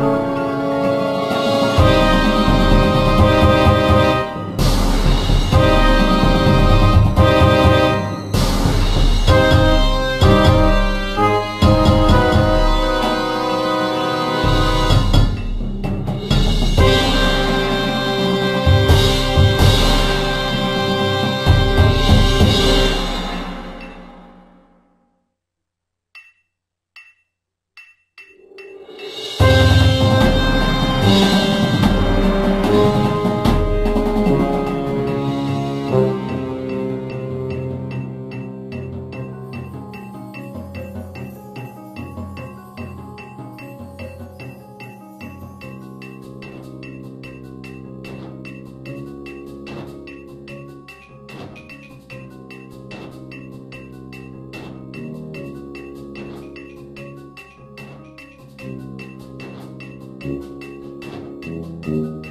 Lord. Música